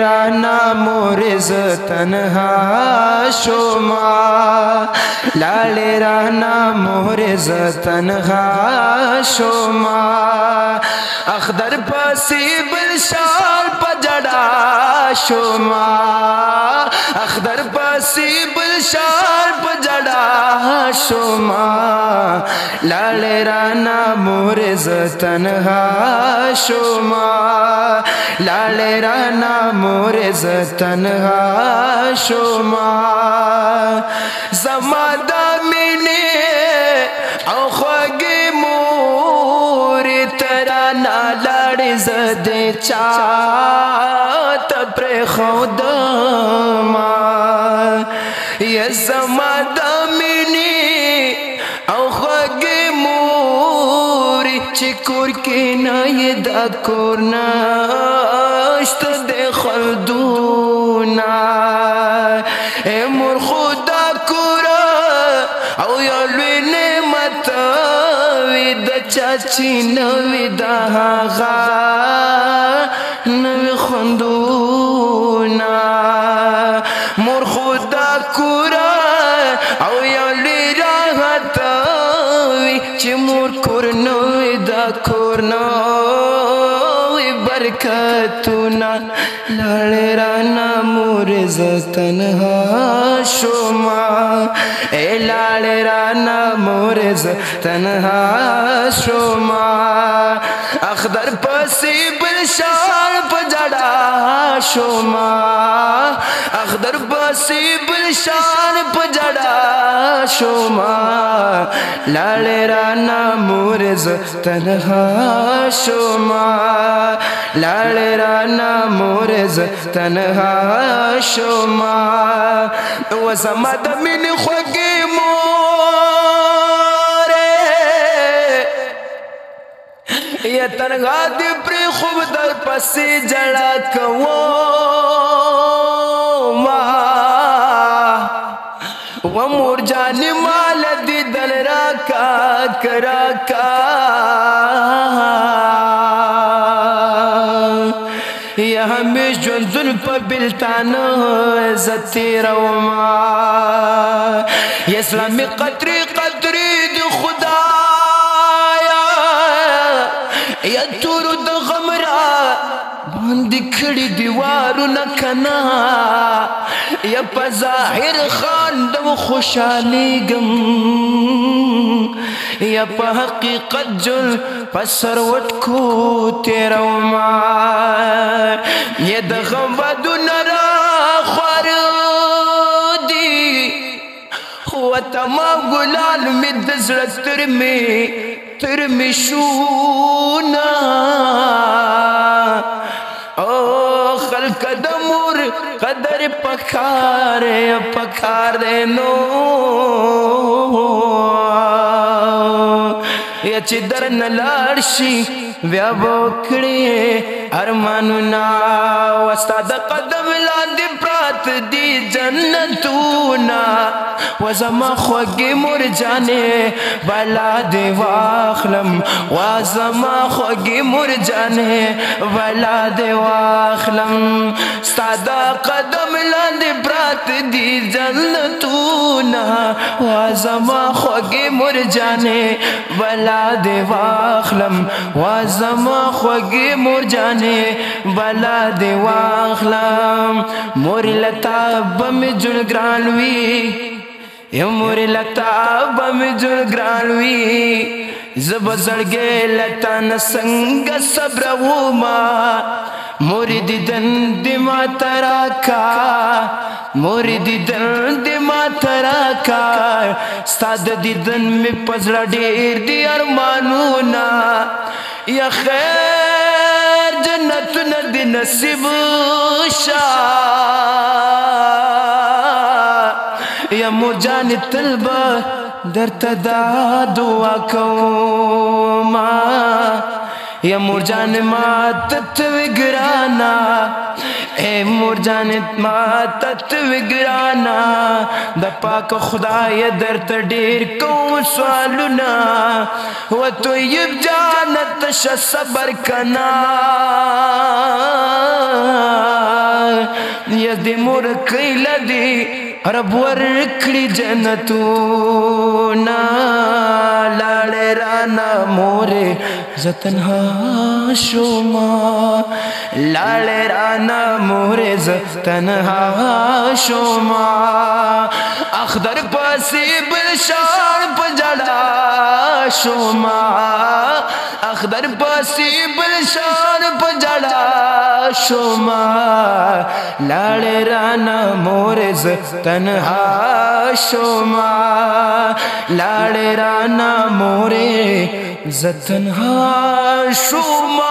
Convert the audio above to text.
رانا مورز تنها شما لاله رانا مورز تنها شما اخدر پسی بل شال پجڑا شما اخدر پسی بل شال پجڑا شما لاله رانا مورز تنها شما لاړ رانا مور زتنها شوما زما د مینې او خوږې مور ترانا لاړ زد چا ته پر خود ما یا زما د مینې او خوږې چې کور کې نه یې د کور نشت د خلدونا امر خدا کور او یا لوی نعمت وی د چاچی نو وی د هغه نو خندو کورنا وی برکتونا لڑرانا مورز تنها شما اے لڑرانا مورز تنها شما اخدر پسی بلشا شما اخدر بسی بلشان پجڑا شما لالے رانا مورز تنہا شما لالے رانا مورز تنہا شما وزمد من خوگی یا تنها دی پری خوب در پسې جړا کوو ما و مور جان مال دی دل را کا کرا کا یا همیش جون زلف بلتان زتی روما اسلامی قدری قدر یا تور د غمرا باندې کړي دیوارو نه کنا یا په ظاهر خان د خوشالي غم یا په حقیقت جل پسروټ کو تیرو ما یا د غم ودو نرا تمام گلال مد تر میں تر شونا او دمور قدر پکار پکار نو یا در نلا سی بیا وکړي ارمانونه واستاد قدم لاندې پرات دي جنتونه وزما خوږې مور جانې بلا دی واخلم وزما خوږې مور جانې بلا دی واخلم استاد قدم لاندې پرات دي جنتونه وزما خوږې مور جانې بلا دی واخلم وزما زما خوږی مور جانې بلا دی واخلم مور لتا بم جوړ ګران وی یو مور لتا بم جوړ ګران وی زب زړګې لتا نسنګ صبر و ما مور دیدن دی ما ترا کا مور دیدن دی ما ترا کار ستاد دیدن می پزړه ډیر دی ارمانونه یا خیر جنت ندی نصیب شا یا مجان تلبا در تدا دعا کوما یا مور جان ما تت وگرانا اے مور جان ما تت وگرانا د پاک خدای درت ډیر کوم سوالونه و تو یب جانت ش صبر کنا یا دې مور کیل دې رب ور کړی جنتونه لال را نا مورے ستنہ لاڑے رانا مورے ستنہ چوما اخدر پاسی بلشار پجڑا پنجاڑا اخدر پاسی بلشار پجڑا شما لڑ را مورے زن ہا شو مڑ را مور جتنا ہا سو